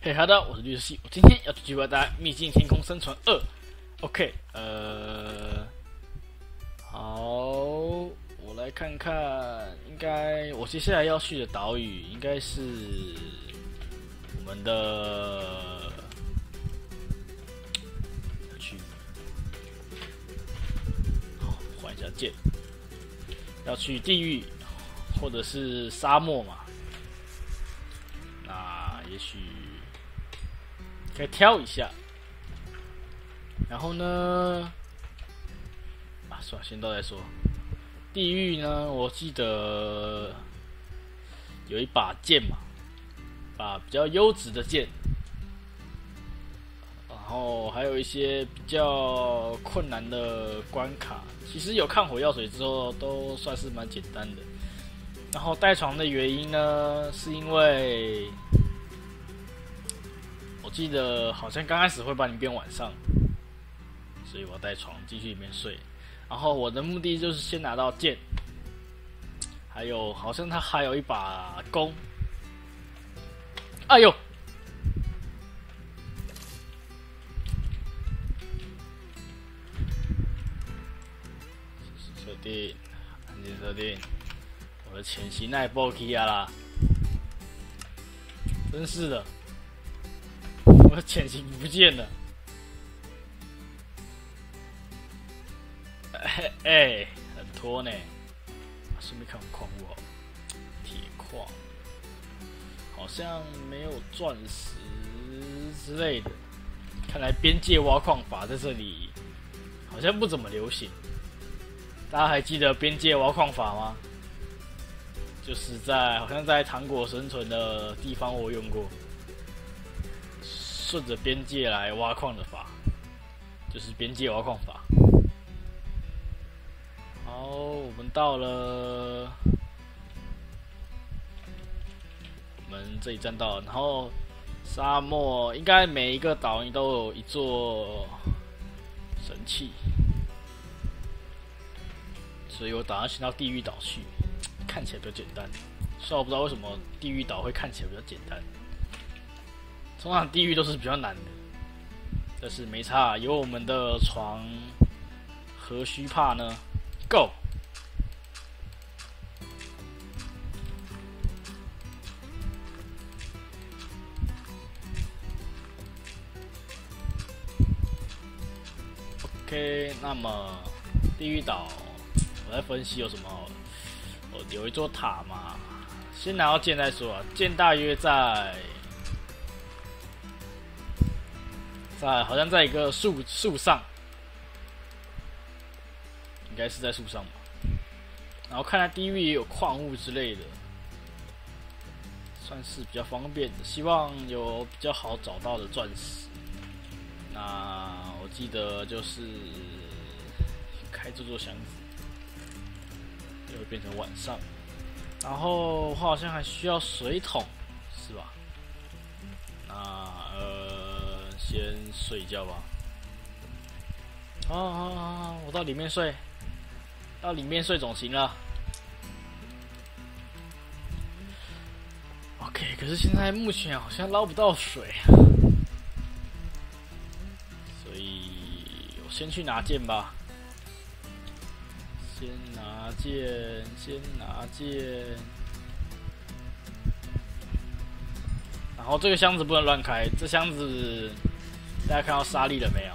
嘿，好的，我是律师系，我今天要继续为大家《秘境天空生存二》。OK，呃，好，我来看看，应该我接下来要去的岛屿应该是我们的去，好，换一下剑，要去地狱或者是沙漠嘛？那也许。可以挑一下，然后呢？啊，算了，先都再说。地狱呢？我记得有一把剑嘛，把比较优质的剑，然后还有一些比较困难的关卡。其实有抗火药水之后，都算是蛮简单的。然后带床的原因呢，是因为。我记得好像刚开始会把你变晚上，所以我带床进去里面睡。然后我的目的就是先拿到剑，还有好像他还有一把弓。哎呦！设定，安静设定，我的潜行耐爆起啊啦！真是的。我潜行不见了，哎哎，很拖呢。顺便看矿物哦，铁矿，好像没有钻石之类的。看来边界挖矿法在这里好像不怎么流行。大家还记得边界挖矿法吗？就是在好像在糖果生存的地方我用过。顺着边界来挖矿的法，就是边界挖矿法。好，我们到了，我们这一站到，了，然后沙漠应该每一个岛屿都有一座神器，所以我打算先到地狱岛去，看起来比较简单。虽然我不知道为什么地狱岛会看起来比较简单。通常地狱都是比较难的，但是没差，有我们的床，何须怕呢？Go！OK，那么地狱岛，我来分析有什么？哦，有一座塔嘛，先拿到剑再说啊，剑大约在。在好像在一个树树上，应该是在树上吧。然后看来地狱也有矿物之类的，算是比较方便的。希望有比较好找到的钻石。那我记得就是开这座箱子，就会变成晚上。然后我好像还需要水桶，是吧？睡觉吧。好好好，我到里面睡，到里面睡总行了。OK，可是现在目前好像捞不到水，所以我先去拿剑吧。先拿剑，先拿剑。然后这个箱子不能乱开，这箱子。大家看到沙粒了没有？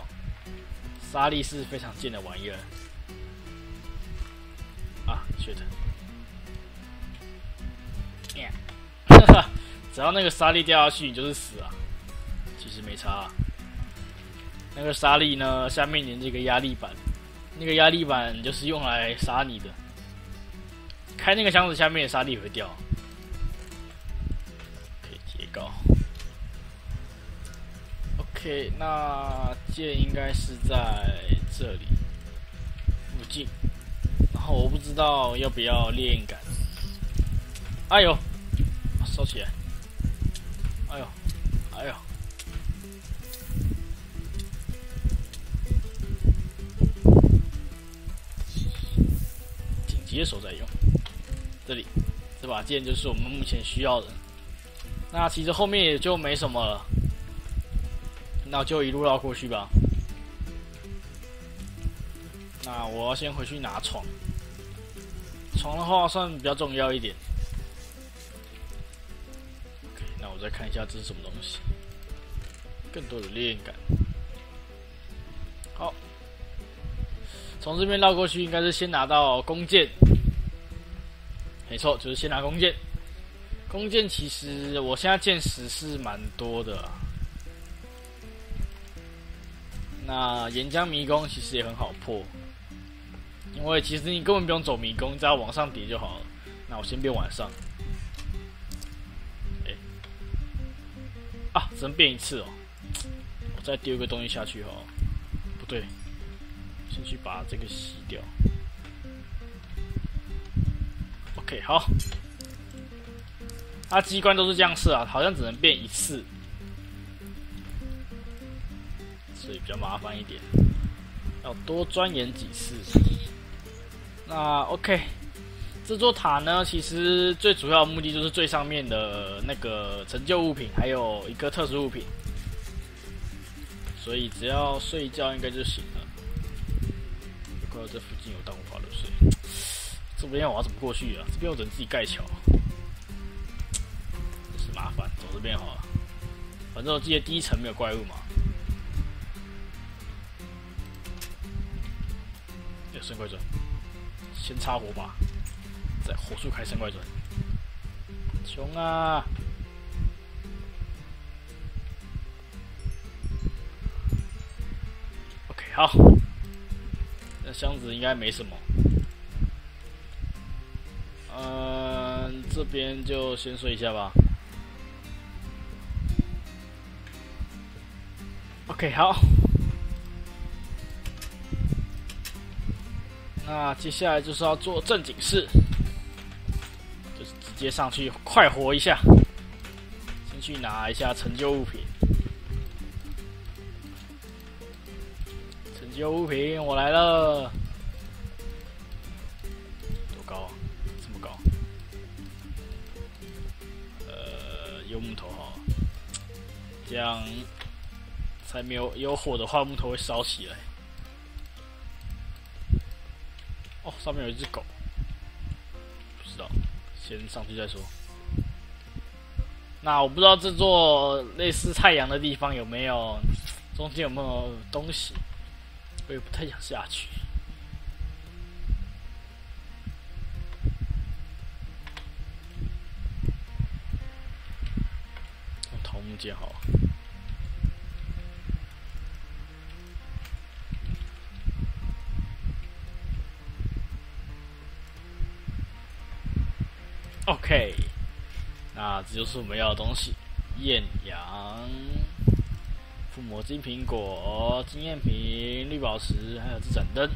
沙粒是非常贱的玩意儿啊！血的，只要那个沙粒掉下去，你就是死啊！其实没差。那个沙粒呢，下面连这个压力板，那个压力板就是用来杀你的。开那个箱子，下面的沙粒会掉。OK，那剑应该是在这里附近，然后我不知道要不要烈焰感。哎呦，收起来！哎呦，哎呦，紧急的时候再用。这里这把剑就是我们目前需要的。那其实后面也就没什么了。那就一路绕过去吧。那我要先回去拿床，床的话算比较重要一点。那我再看一下这是什么东西，更多的烈焰感。好，从这边绕过去，应该是先拿到弓箭。没错，就是先拿弓箭。弓箭其实我现在箭矢是蛮多的。那岩浆迷宫其实也很好破。因为其实你根本不用走迷宫，只要往上叠就好了。那我先变晚上。哎，啊，只能变一次哦。我再丢个东西下去哦。不对，先去把这个洗掉。OK，好。它机关都是这样设啊，好像只能变一次，比较麻烦一点，要多钻研几次。那 OK，这座塔呢，其实最主要的目的就是最上面的那个成就物品，还有一个特殊物品，所以只要睡觉应该就行了。怪这附近有大无法的水，这边我要怎么过去啊？这边我只能自己盖桥，是麻烦，走这边好了。反正我记得第一层没有怪物嘛。有升怪砖。先插火把，再火速开三怪砖。穷啊！OK，好，那箱子应该没什么。嗯，这边就先睡一下吧。OK，好。那接下来就是要做正经事，就是直接上去快活一下，先去拿一下成就物品。成就物品，我来了。多高？啊这么高？呃，有木头哈，这样才没有有火的话，木头会烧起来。哦，上面有一只狗，不知道，先上去再说。那我不知道这座类似太阳的地方有没有，中间有没有东西，我也不太想下去。桃木剑好。这就是我们要的东西：艳阳、附魔金苹果、经验瓶、绿宝石，还有这盏灯。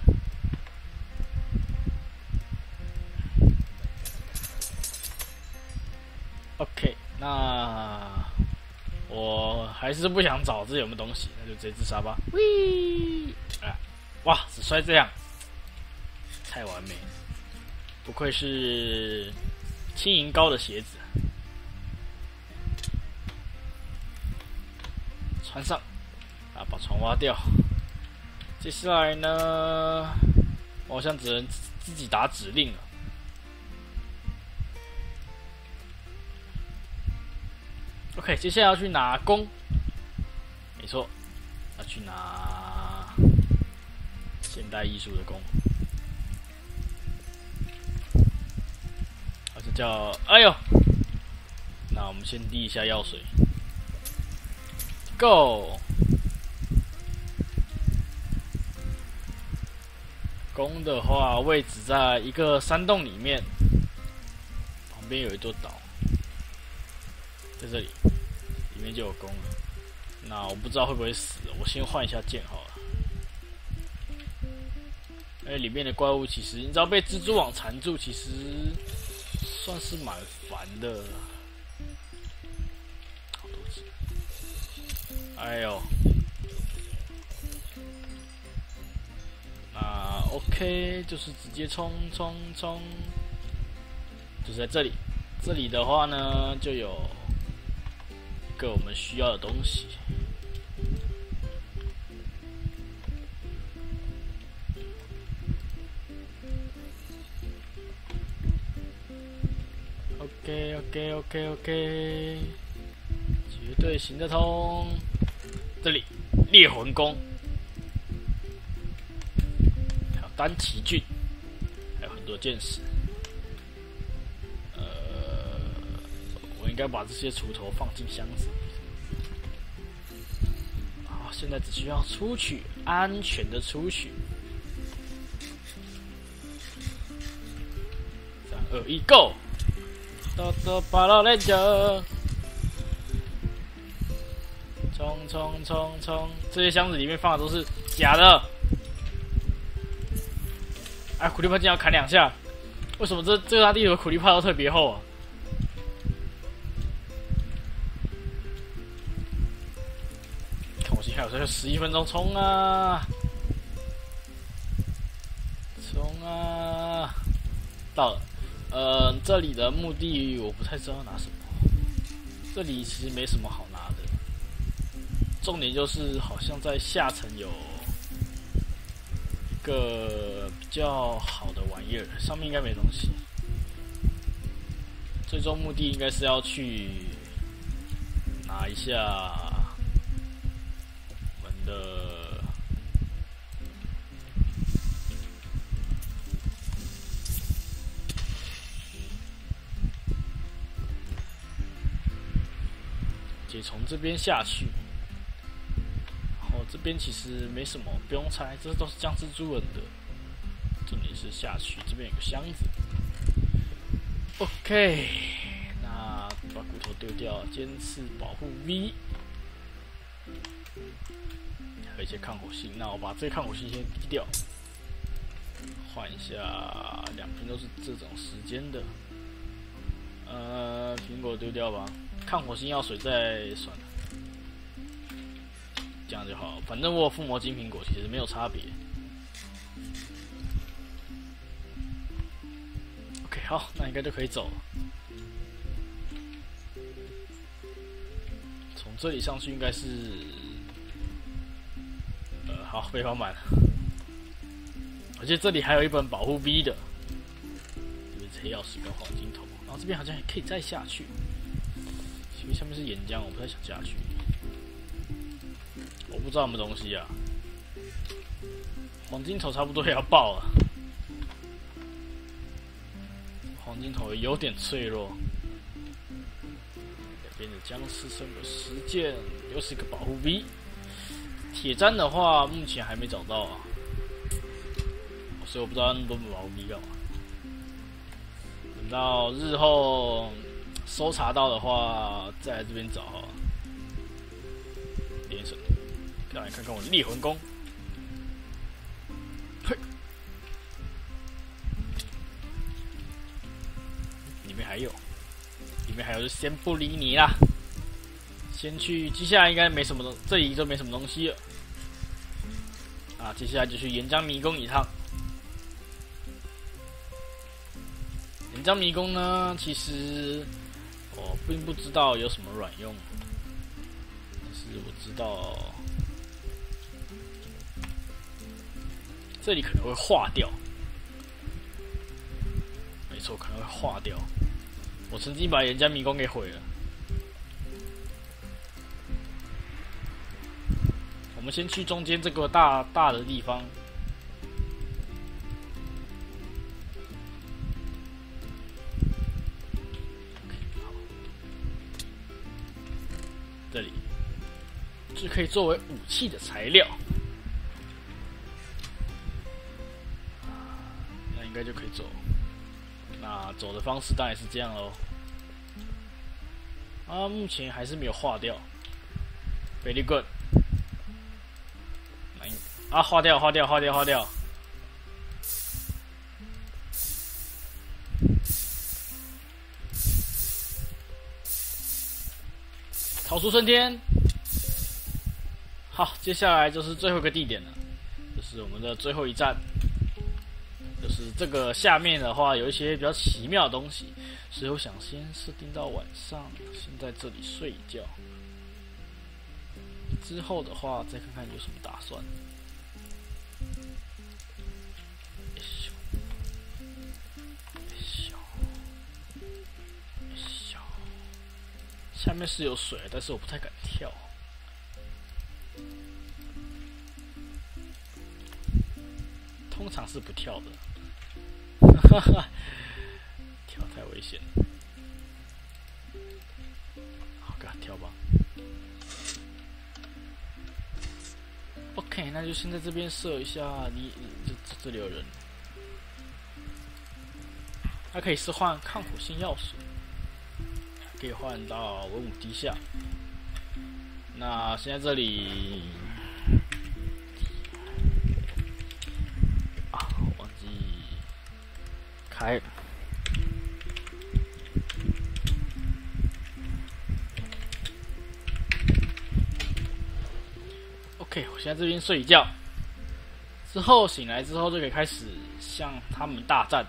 OK，那我还是不想找这有没有东西，那就直接自杀吧。喂，啊，哇，只摔这样，太完美，不愧是。轻盈高的鞋子，穿上，啊，把床挖掉。接下来呢，我好像只能自己打指令了。OK，接下来要去拿弓，没错，要去拿现代艺术的弓。叫哎呦，那我们先滴一下药水，Go。弓的话，位置在一个山洞里面，旁边有一座岛，在这里，里面就有弓了。那我不知道会不会死，我先换一下剑好了。哎里面的怪物其实，你知道被蜘蛛网缠住，其实。算是蛮烦的，哎呦，啊，OK，就是直接冲冲冲，就是在这里，这里的话呢，就有一个我们需要的东西。OK OK OK OK，绝对行得通。这里猎魂弓，还有丹崎郡，还有很多剑士。呃，我应该把这些锄头放进箱子。好，现在只需要出去，安全的出去。三二一，Go！哒哒巴拉雷着。冲冲冲！这些箱子里面放的都是假的。哎，苦力怕竟然要砍两下，为什么这这个地图苦力怕都特别厚啊？看我现在还有十一分钟，冲啊！冲啊！到了，呃，这里的目的我不太知道拿什么。这里其实没什么好。重点就是好像在下层有一个比较好的玩意儿，上面应该没东西。最终目的应该是要去拿一下我们的得从这边下去。这边其实没什么，不用猜，这都是僵尸猪人的。这里是下去，这边有个箱子。OK，那把骨头丢掉，尖刺保护 V，还有一些抗火星。那我把这抗火星先低掉，换一下，两瓶都是这种时间的。呃，苹果丢掉吧，抗火星药水再算了。这样就好，反正我附魔金苹果，其实没有差别。OK，好，那应该就可以走。从这里上去应该是，呃，好，背包满了。而且这里还有一本保护 B 的，这边黑曜石跟黄金头，然后这边好像还可以再下去，因为下面是岩浆，我不太想下去。不知道什么东西啊，黄金头差不多也要爆了，黄金头有点脆弱。这边的僵尸生的实践又是一个保护 V，铁砧的话目前还没找到啊，所以我不知道那么多保护 V 干嘛。等到日后搜查到的话，再来这边找哈。连胜。来看看我的猎魂弓，嘿，里面还有，里面还有，就先不理你啦，先去，接下来应该没什么东，这里就没什么东西了，啊，接下来就去岩浆迷宫一趟。岩浆迷宫呢，其实我并不知道有什么卵用，但是我知道。这里可能会化掉，没错，可能会化掉。我曾经把岩浆迷宫给毁了。我们先去中间这个大大的地方。这里是可以作为武器的材料。就可以走。那走的方式当然是这样喽。啊，目前还是没有化掉。Very good。啊，化掉，化掉，化掉，化掉。逃出升天。好，接下来就是最后一个地点了，就是我们的最后一站。就是这个下面的话，有一些比较奇妙的东西，所以我想先设定到晚上，先在这里睡一觉。之后的话，再看看有什么打算。下面是有水，但是我不太敢跳。通常是不跳的，哈哈，跳太危险。好，给他跳吧。OK，那就先在这边设一下。你这这这里有人，它可以是换抗火性药水，可以换到文武低下。那现在这里。开。OK，我现在这边睡一觉，之后醒来之后就可以开始向他们大战。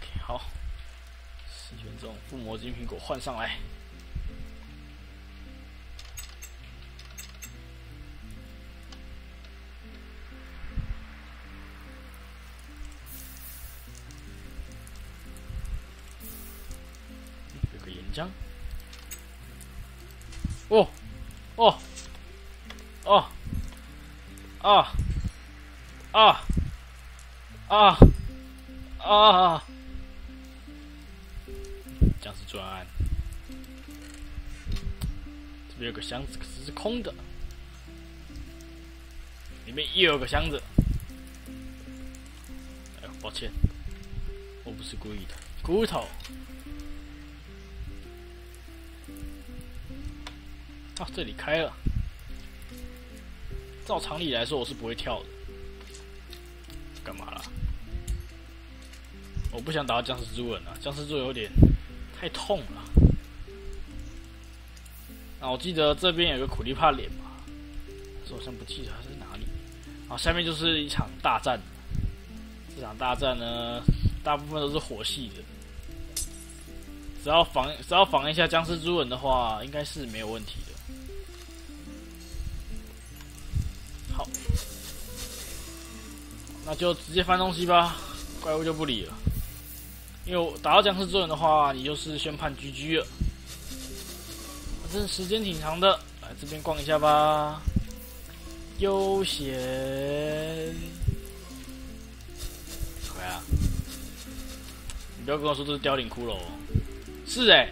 OK，好，十分钟，附魔金苹果换上来。啊，啊，啊！僵尸专案，这边有个箱子，可是是空的，里面又有个箱子。哎，抱歉，我不是故意的，骨头。啊，这里开了。照常理来说，我是不会跳的。干嘛了？我不想打到僵尸猪人啊！僵尸猪有点太痛了。啊，我记得这边有个苦力怕脸嘛，我好像不记得它在哪里。好，下面就是一场大战。这场大战呢，大部分都是火系的。只要防，只要防一下僵尸猪人的话，应该是没有问题的。好那就直接翻东西吧，怪物就不理了。因为打到僵尸之人的话，你就是宣判 GG 了。反正时间挺长的，来这边逛一下吧，悠闲。快啊！你不要跟我说这是凋零骷髅，是哎。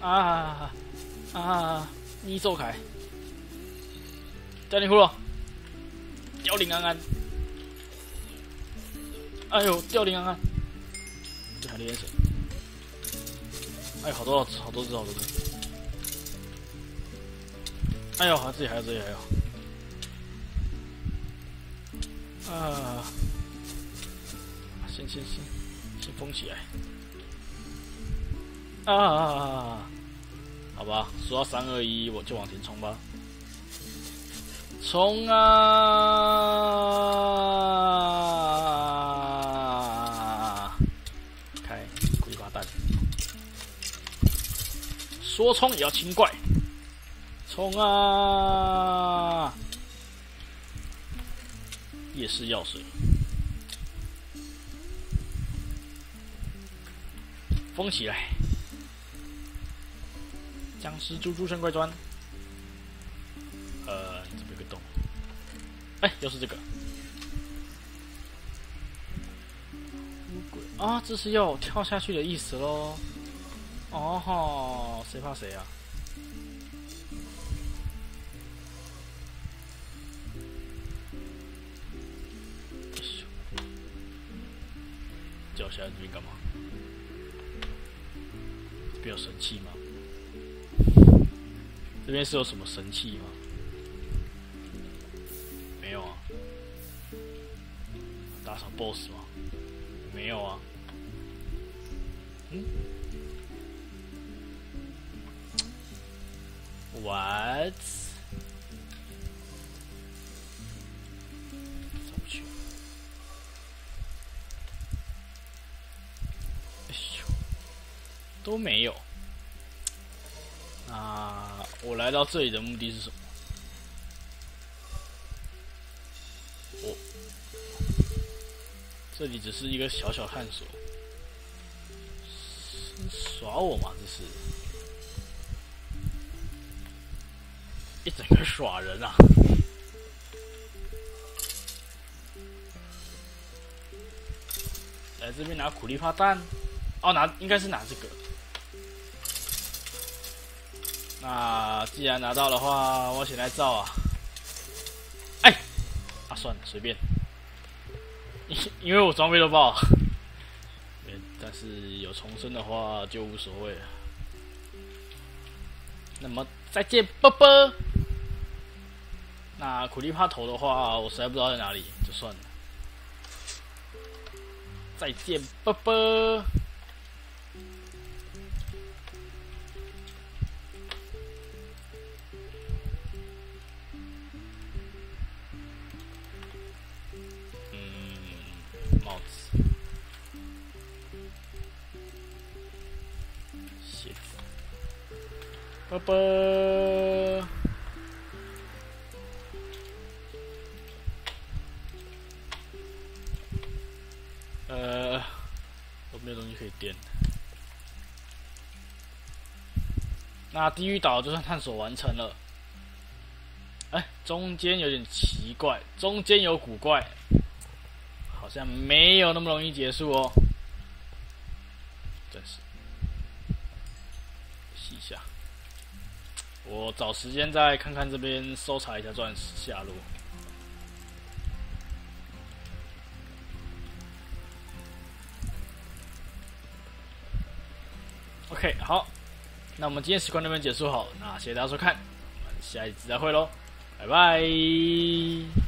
啊啊！你走开，凋零骷髅。凋零安安，哎呦，凋零安安，这还连谁？哎，好多好多只，好多只。哎呦，这里还有，这里还有。啊，先先先先封起来。啊啊啊啊！好吧，数到三二一，我就往前冲吧。冲啊！开，鬼巴蛋！说冲也要清怪，冲啊！夜视药水，封起来！僵尸猪猪升怪砖。就，是这个。乌龟啊，这是要跳下去的意思喽。哦吼，谁怕谁啊？脚下这边干嘛？这边有神器吗？这边是有什么神器吗？BOSS 吗？没有啊。嗯？What？上不去。都没有。啊，我来到这里的目的是什么？这里只是一个小小探索。耍我吗？这是，一整个耍人啊！来这边拿苦力怕蛋，哦，拿应该是拿这个。那既然拿到的话，我先来造啊！哎，啊算了，随便，因 因为我装备都爆。但是有重生的话就无所谓了。那么再见，啵啵。那苦力怕头的话，我实在不知道在哪里，就算了。再见，啵啵。啵啵，呃，我没有东西可以垫。那地狱岛就算探索完成了。哎，中间有点奇怪，中间有古怪，好像没有那么容易结束哦。真是，洗一下。我找时间再看看这边，搜查一下钻石下路。OK，好，那我们今天实况那边结束好，那谢谢大家收看，我们下一次再会喽，拜拜。